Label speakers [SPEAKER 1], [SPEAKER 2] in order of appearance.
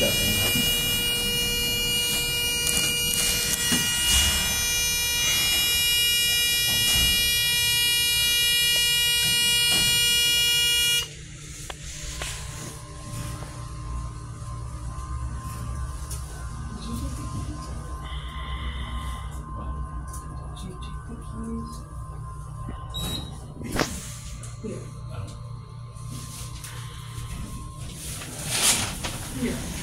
[SPEAKER 1] doesn't. Here.